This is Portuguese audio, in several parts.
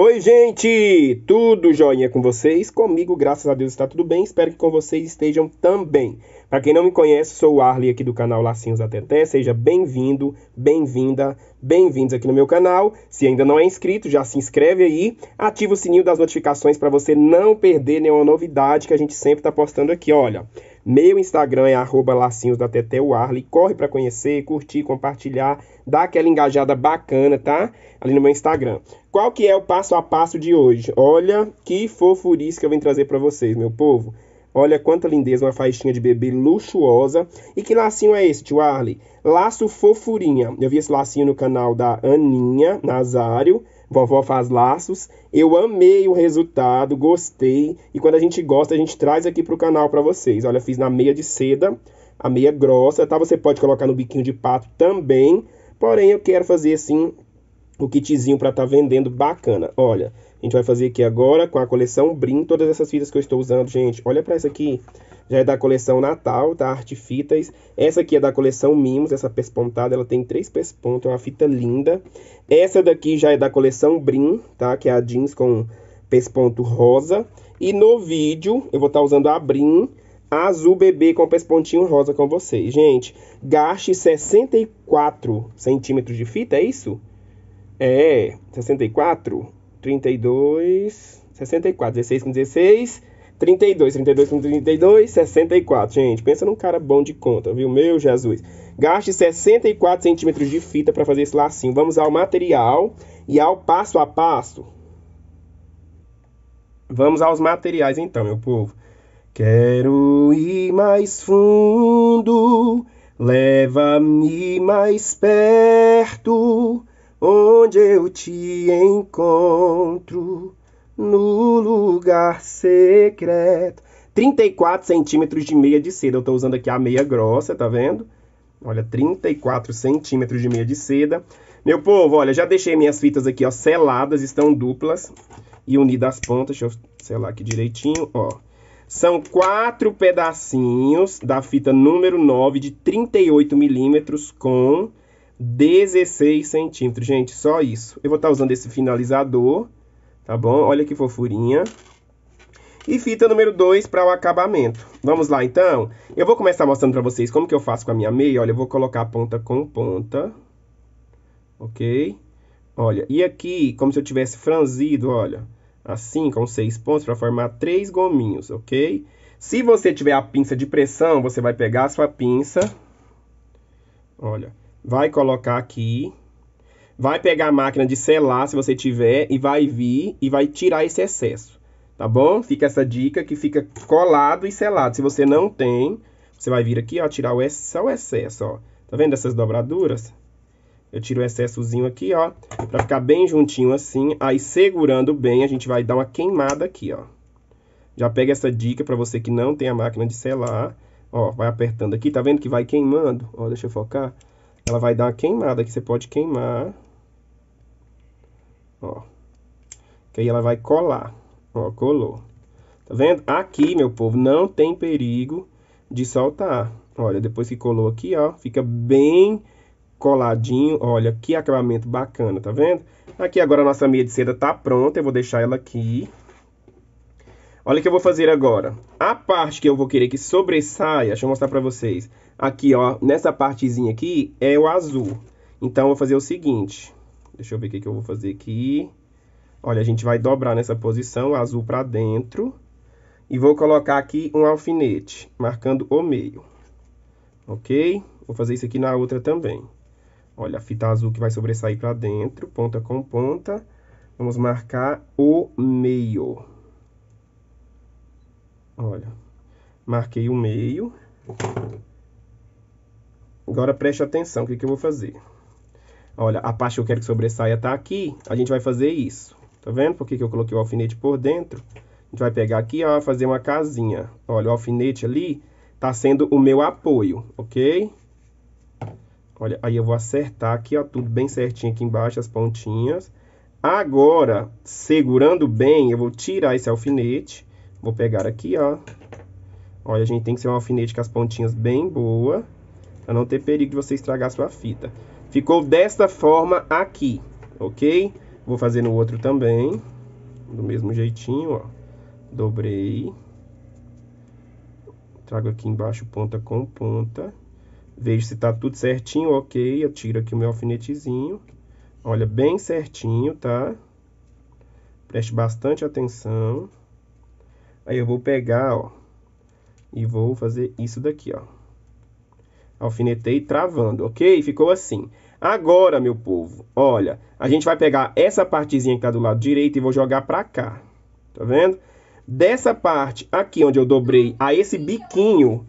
Oi, gente! Tudo joinha com vocês? Comigo, graças a Deus, está tudo bem. Espero que com vocês estejam também. Para quem não me conhece, sou o Arley aqui do canal Lacinhos da Teté. Seja bem-vindo, bem-vinda, bem-vindos aqui no meu canal. Se ainda não é inscrito, já se inscreve aí. Ativa o sininho das notificações para você não perder nenhuma novidade que a gente sempre está postando aqui. Olha, meu Instagram é arroba lacinhos da Teté Arley. Corre para conhecer, curtir, compartilhar, dar aquela engajada bacana, tá? Ali no meu Instagram. Qual que é o passo a passo de hoje? Olha que fofurice que eu vim trazer para vocês, meu povo. Olha quanta lindeza, uma faixinha de bebê luxuosa. E que lacinho é esse, tio Arley? Laço fofurinha. Eu vi esse lacinho no canal da Aninha Nazário. Vovó faz laços. Eu amei o resultado, gostei. E quando a gente gosta, a gente traz aqui pro canal para vocês. Olha, fiz na meia de seda, a meia grossa, tá? Você pode colocar no biquinho de pato também. Porém, eu quero fazer assim o kitzinho para estar tá vendendo bacana. Olha, a gente vai fazer aqui agora com a coleção Brim, todas essas fitas que eu estou usando, gente. Olha para essa aqui, já é da coleção Natal, tá? Arte Fitas. Essa aqui é da coleção Mimos, essa pespontada, ela tem três pespontos, é uma fita linda. Essa daqui já é da coleção Brim, tá? Que é a jeans com pesponto rosa. E no vídeo, eu vou estar tá usando a Brim azul bebê com pespontinho rosa com vocês. Gente, gaste 64 centímetros de fita, é isso? É, 64, 32, 64, 16 com 16, 32, 32 com 32, 64. Gente, pensa num cara bom de conta, viu? Meu Jesus. Gaste 64 centímetros de fita para fazer esse lacinho. Vamos ao material e ao passo a passo. Vamos aos materiais então, meu povo. Quero ir mais fundo, leva-me mais perto onde eu te encontro no lugar secreto. 34 centímetros de meia de seda. Eu estou usando aqui a meia grossa, tá vendo? Olha, 34 centímetros de meia de seda. Meu povo, olha, já deixei minhas fitas aqui, ó, seladas, estão duplas e unidas as pontas. Deixa eu selar aqui direitinho, ó. São quatro pedacinhos da fita número 9 de 38 milímetros com 16 centímetros, gente, só isso. Eu vou estar tá usando esse finalizador, tá bom? Olha que fofurinha. E fita número 2 para o acabamento. Vamos lá, então? Eu vou começar mostrando para vocês como que eu faço com a minha meia. Olha, eu vou colocar ponta com ponta. Ok? Olha, e aqui, como se eu tivesse franzido, olha. Assim, com seis pontos, para formar três gominhos, ok? Se você tiver a pinça de pressão, você vai pegar a sua pinça. Olha vai colocar aqui, vai pegar a máquina de selar, se você tiver, e vai vir e vai tirar esse excesso, tá bom? Fica essa dica que fica colado e selado. Se você não tem, você vai vir aqui, ó, tirar o, só o excesso, ó. Tá vendo essas dobraduras? Eu tiro o excessozinho aqui, ó, pra ficar bem juntinho assim. Aí, segurando bem, a gente vai dar uma queimada aqui, ó. Já pega essa dica pra você que não tem a máquina de selar. Ó, vai apertando aqui, tá vendo que vai queimando? Ó, deixa eu focar ela vai dar uma queimada que você pode queimar. Ó. Que aí ela vai colar. Ó, colou. Tá vendo? Aqui, meu povo, não tem perigo de soltar. Olha, depois que colou aqui, ó, fica bem coladinho. Olha, que acabamento bacana, tá vendo? Aqui agora a nossa meia de seda tá pronta. Eu vou deixar ela aqui. Olha o que eu vou fazer agora. A parte que eu vou querer que sobressaia, deixa eu mostrar pra vocês. Aqui, ó, nessa partezinha aqui é o azul. Então, eu vou fazer o seguinte. Deixa eu ver o que, que eu vou fazer aqui. Olha, a gente vai dobrar nessa posição, azul pra dentro. E vou colocar aqui um alfinete, marcando o meio. Ok? Vou fazer isso aqui na outra também. Olha, a fita azul que vai sobressair pra dentro, ponta com ponta. Vamos marcar o meio. Olha, marquei o meio. Agora preste atenção, o que, que eu vou fazer? Olha, a parte que eu quero que sobressaia tá aqui, a gente vai fazer isso. Tá vendo por que, que eu coloquei o alfinete por dentro? A gente vai pegar aqui, ó, fazer uma casinha. Olha, o alfinete ali tá sendo o meu apoio, ok? Olha, aí eu vou acertar aqui, ó, tudo bem certinho aqui embaixo, as pontinhas. Agora, segurando bem, eu vou tirar esse alfinete Vou pegar aqui, ó. Olha, a gente tem que ser um alfinete com as pontinhas bem boa, para não ter perigo de você estragar a sua fita. Ficou desta forma aqui, ok? Vou fazer no outro também. Do mesmo jeitinho, ó. Dobrei. Trago aqui embaixo ponta com ponta. Vejo se tá tudo certinho, ok. Eu tiro aqui o meu alfinetezinho. Olha, bem certinho, tá? Preste bastante atenção. Aí eu vou pegar, ó. E vou fazer isso daqui, ó. Alfinetei travando, ok? Ficou assim. Agora, meu povo, olha, a gente vai pegar essa partezinha que tá do lado direito e vou jogar pra cá. Tá vendo? Dessa parte aqui onde eu dobrei a esse biquinho,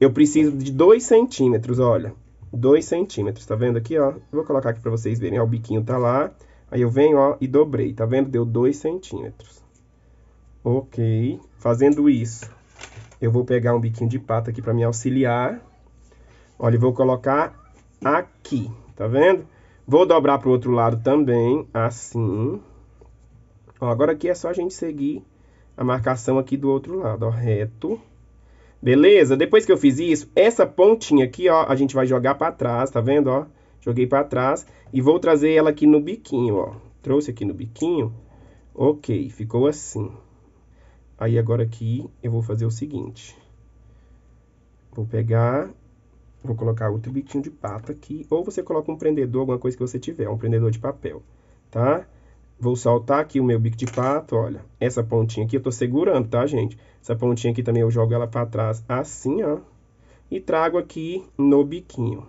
eu preciso de 2 centímetros, olha. 2 centímetros, tá vendo aqui, ó? Vou colocar aqui pra vocês verem, ó, o biquinho tá lá. Aí eu venho, ó, e dobrei, tá vendo? Deu 2 centímetros. Ok. Fazendo isso, eu vou pegar um biquinho de pata aqui pra me auxiliar. Olha, eu vou colocar aqui, Tá vendo? Vou dobrar para o outro lado também, assim. Ó, agora aqui é só a gente seguir a marcação aqui do outro lado, ó, reto. Beleza? Depois que eu fiz isso, essa pontinha aqui, ó, a gente vai jogar para trás, tá vendo, ó? Joguei para trás e vou trazer ela aqui no biquinho, ó. Trouxe aqui no biquinho. Ok, ficou assim. Aí agora aqui eu vou fazer o seguinte. Vou pegar Vou colocar outro biquinho de pata aqui. Ou você coloca um prendedor, alguma coisa que você tiver. Um prendedor de papel, tá? Vou soltar aqui o meu bico de pato, olha. Essa pontinha aqui eu tô segurando, tá, gente? Essa pontinha aqui também eu jogo ela para trás assim, ó. E trago aqui no biquinho.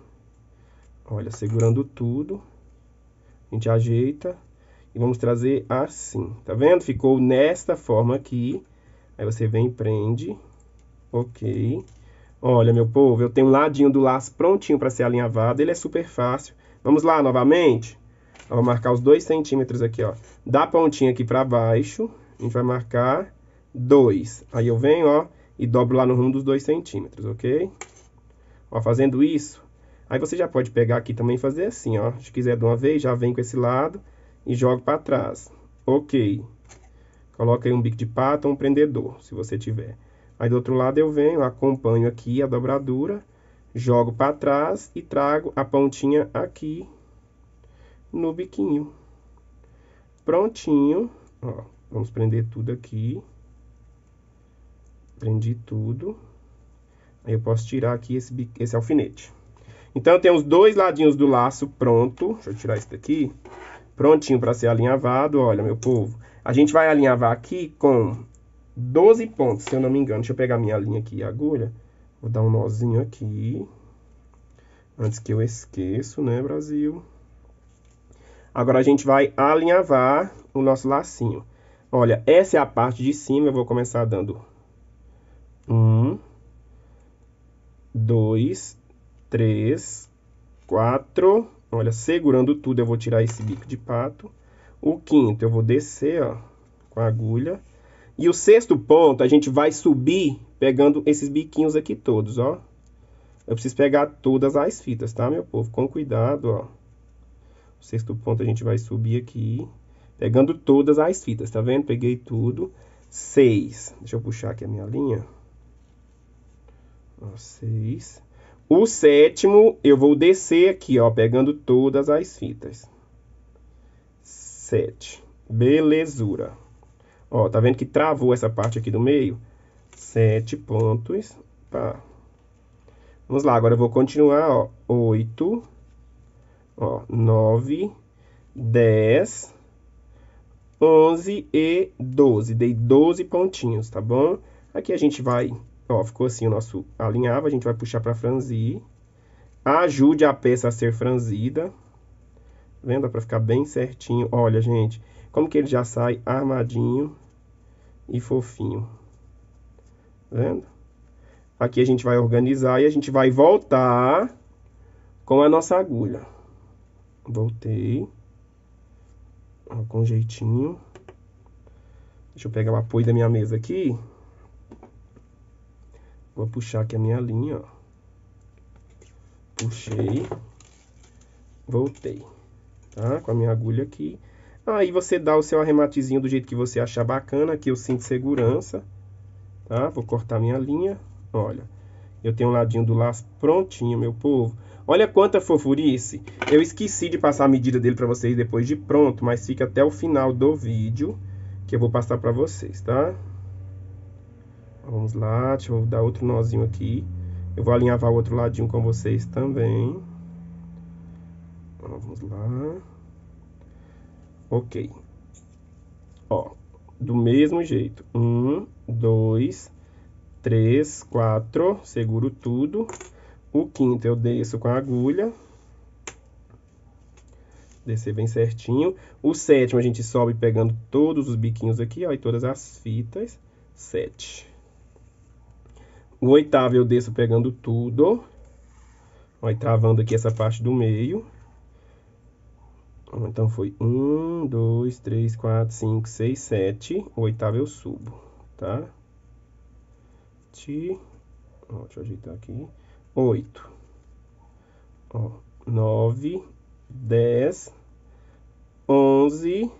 Olha, segurando tudo. A gente ajeita. E vamos trazer assim, tá vendo? Ficou nesta forma aqui. Aí você vem e prende. Ok. Olha, meu povo, eu tenho um ladinho do laço prontinho para ser alinhavado. Ele é super fácil. Vamos lá novamente? Eu vou marcar os 2 centímetros aqui, ó. Da pontinha aqui para baixo, a gente vai marcar 2. Aí eu venho, ó, e dobro lá no rumo dos 2 centímetros, ok? Ó, fazendo isso, aí você já pode pegar aqui também e fazer assim, ó. Se quiser de uma vez, já vem com esse lado e joga para trás. Ok. Coloca aí um bico de pato ou um prendedor, se você tiver. Aí do outro lado eu venho, acompanho aqui a dobradura, jogo para trás e trago a pontinha aqui no biquinho. Prontinho, ó, vamos prender tudo aqui. Prendi tudo. Aí eu posso tirar aqui esse, esse alfinete. Então, eu tenho os dois ladinhos do laço pronto. Deixa eu tirar isso daqui. Prontinho para ser alinhavado. Olha, meu povo. A gente vai alinhavar aqui com 12 pontos, se eu não me engano. Deixa eu pegar minha linha aqui, agulha. Vou dar um nozinho aqui. Antes que eu esqueça, né, Brasil? Agora a gente vai alinhavar o nosso lacinho. Olha, essa é a parte de cima. Eu vou começar dando um, dois, três, quatro. Olha, segurando tudo, eu vou tirar esse bico de pato. O quinto, eu vou descer, ó, com a agulha. E o sexto ponto, a gente vai subir pegando esses biquinhos aqui todos, ó. Eu preciso pegar todas as fitas, tá, meu povo? Com cuidado, ó. O sexto ponto a gente vai subir aqui, pegando todas as fitas, tá vendo? Peguei tudo. Seis. Deixa eu puxar aqui a minha linha. Ó, seis. O sétimo, eu vou descer aqui, ó, pegando todas as fitas. Sete. Belezura. Ó, tá vendo que travou essa parte aqui do meio? Sete pontos. Pá. Vamos lá, agora eu vou continuar, ó. Oito. Ó, nove. Dez. Onze e doze. Dei doze pontinhos, tá bom? Aqui a gente vai... Ó, ficou assim o nosso alinhavo. A gente vai puxar pra franzir. Ajude a peça a ser franzida. Tá vendo? Pra ficar bem certinho. Olha, gente... Como que ele já sai armadinho e fofinho. Tá vendo? Aqui a gente vai organizar e a gente vai voltar com a nossa agulha. Voltei. Ó, com jeitinho. Deixa eu pegar o apoio da minha mesa aqui. Vou puxar aqui a minha linha, ó. Puxei. Voltei. Tá? Com a minha agulha aqui. Aí você dá o seu arrematezinho do jeito que você achar bacana. Aqui eu sinto segurança. Tá? Vou cortar minha linha. Olha. Eu tenho um ladinho do laço prontinho, meu povo. Olha quanta fofurice. Eu esqueci de passar a medida dele para vocês depois de pronto, mas fica até o final do vídeo que eu vou passar para vocês, tá? Vamos lá, deixa eu dar outro nozinho aqui. Eu vou alinhavar o outro ladinho com vocês também. Vamos lá. Ok. Ó, do mesmo jeito. Um, dois, três, quatro. Seguro tudo. O quinto eu desço com a agulha. Descer bem certinho. O sétimo a gente sobe pegando todos os biquinhos aqui, ó, e todas as fitas. Sete. O oitavo eu desço pegando tudo. Ó, e travando aqui essa parte do meio. Então foi um, dois, três, quatro, cinco, seis, sete. O oitavo eu subo, tá? Ó, deixa eu ajeitar aqui oito, ó, nove, dez, onze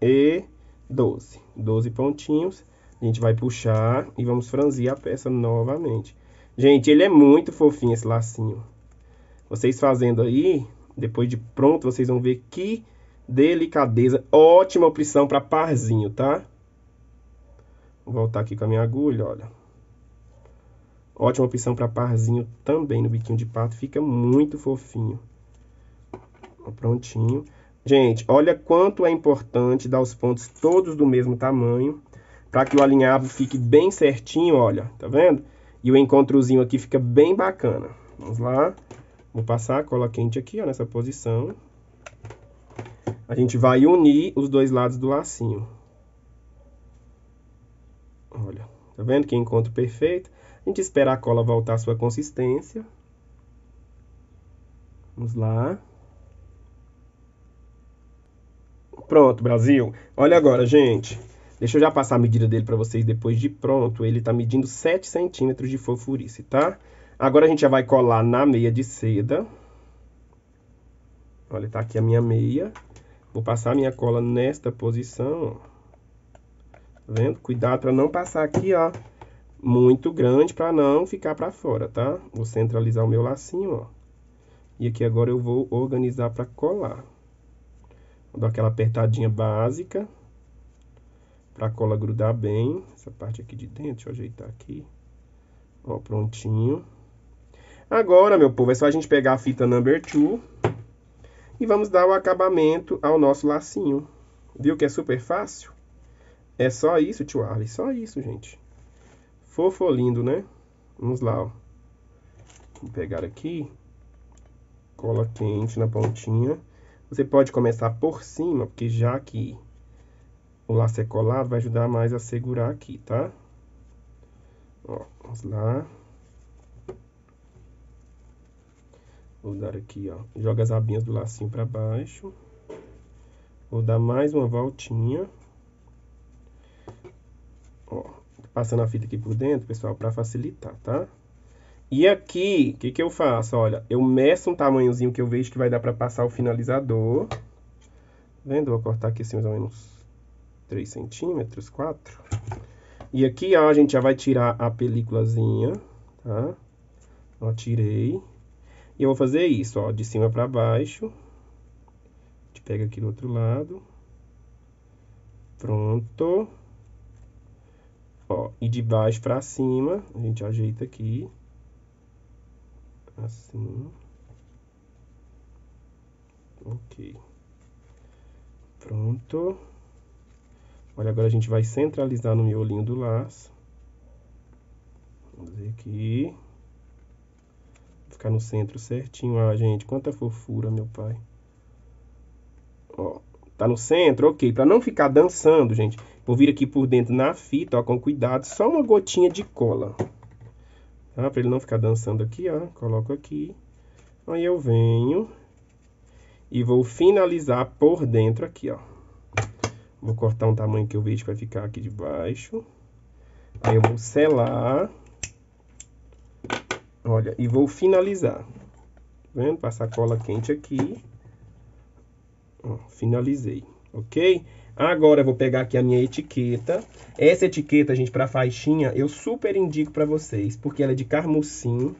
e doze. Doze pontinhos. A gente vai puxar e vamos franzir a peça novamente. Gente, ele é muito fofinho esse lacinho. Vocês fazendo aí, depois de pronto, vocês vão ver que delicadeza. Ótima opção para parzinho, tá? Vou voltar aqui com a minha agulha, olha. Ótima opção para parzinho também no biquinho de pato. Fica muito fofinho. Prontinho. Gente, olha quanto é importante dar os pontos todos do mesmo tamanho. Para que o alinhavo fique bem certinho, olha. Tá vendo? E o encontrozinho aqui fica bem bacana. Vamos lá. Vou passar a cola quente aqui, ó, nessa posição. A gente vai unir os dois lados do lacinho. Olha, tá vendo que encontro perfeito? A gente espera a cola voltar à sua consistência. Vamos lá. Pronto, Brasil. Olha agora, gente. Deixa eu já passar a medida dele para vocês depois de pronto. Ele está medindo 7 centímetros de fofurice, tá? Agora a gente já vai colar na meia de seda. Olha, tá aqui a minha meia. Vou passar a minha cola nesta posição, ó. Tá vendo? Cuidado para não passar aqui, ó, muito grande para não ficar para fora, tá? Vou centralizar o meu lacinho, ó. E aqui agora eu vou organizar para colar. Vou dar aquela apertadinha básica para a cola grudar bem. Essa parte aqui de dentro, deixa eu ajeitar aqui. Ó, prontinho. Agora, meu povo, é só a gente pegar a fita number 2 e vamos dar o acabamento ao nosso lacinho. Viu que é super fácil? É só isso, tio Arley, só isso, gente. Fofo lindo, né? Vamos lá, ó. Vou pegar aqui. Cola quente na pontinha. Você pode começar por cima, porque já que o laço é colado, vai ajudar mais a segurar aqui, tá? Ó, vamos lá. Vou dar aqui, ó. Joga as abinhas do lacinho para baixo. Vou dar mais uma voltinha. Ó passando a fita aqui por dentro, pessoal, para facilitar, tá? E aqui, o que, que eu faço? Olha, eu meço um tamanhozinho que eu vejo que vai dar para passar o finalizador. Tá vendo? Vou cortar aqui assim mais ou menos 3 centímetros, 4. E aqui, ó, a gente já vai tirar a películazinha, tá? Ó, tirei. E eu vou fazer isso, ó, de cima para baixo. A gente pega aqui do outro lado. Pronto. Ó, e de baixo para cima, a gente ajeita aqui. Assim. Ok. Pronto. Olha, agora a gente vai centralizar no miolinho do laço. Vamos ver aqui. Ficar no centro certinho. Ah, gente, quanta fofura, meu pai. Ó, tá no centro? Ok. Para não ficar dançando, gente, Vou vir aqui por dentro na fita, ó, com cuidado, só uma gotinha de cola. Tá? Pra ele não ficar dançando aqui, ó. Coloco aqui. Aí eu venho e vou finalizar por dentro aqui, ó. Vou cortar um tamanho que eu vejo que vai ficar aqui de baixo. Aí eu vou selar. Olha, e vou finalizar. Tá vendo? Passar cola quente aqui. Ó, finalizei, ok? Agora eu vou pegar aqui a minha etiqueta. Essa etiqueta, gente, para faixinha, eu super indico para vocês, porque ela é de carmosim,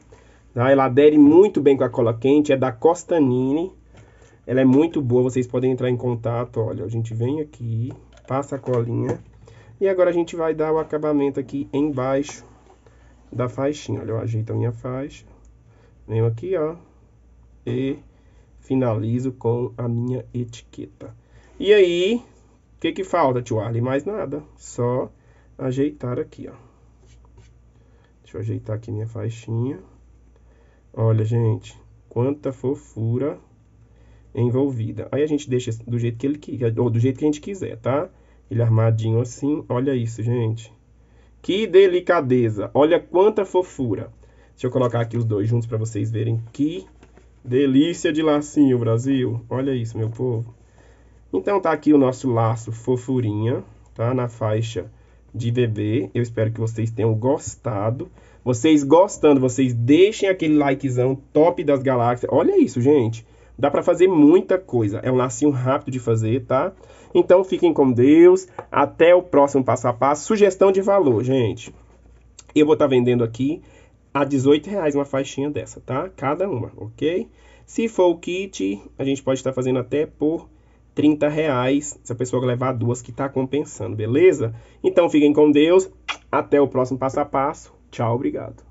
Tá? Ela adere muito bem com a cola quente, é da Costanini. Ela é muito boa, vocês podem entrar em contato. Olha, a gente vem aqui, passa a colinha. E agora a gente vai dar o acabamento aqui embaixo da faixinha. Olha, eu ajeito a minha faixa. Venho aqui, ó. E finalizo com a minha etiqueta. E aí, o que que falta, tio Arley? Mais nada. Só ajeitar aqui, ó. Deixa eu ajeitar aqui minha faixinha. Olha, gente, quanta fofura envolvida. Aí a gente deixa do jeito que ele ou do jeito que a gente quiser, tá? Ele armadinho assim, olha isso, gente. Que delicadeza, olha quanta fofura. Deixa eu colocar aqui os dois juntos para vocês verem que delícia de lacinho, Brasil. Olha isso, meu povo. Então tá aqui o nosso laço fofurinha, tá? Na faixa de bebê. Eu espero que vocês tenham gostado. Vocês gostando, vocês deixem aquele likezão top das galáxias. Olha isso, gente. Dá para fazer muita coisa. É um lacinho rápido de fazer, tá? Então fiquem com Deus. Até o próximo passo a passo. Sugestão de valor, gente. Eu vou estar tá vendendo aqui a 18 reais uma faixinha dessa, tá? Cada uma, ok? Se for o kit, a gente pode estar tá fazendo até por 30 reais. Se a pessoa levar duas que tá compensando, beleza? Então fiquem com Deus. Até o próximo passo a passo. Tchau, obrigado.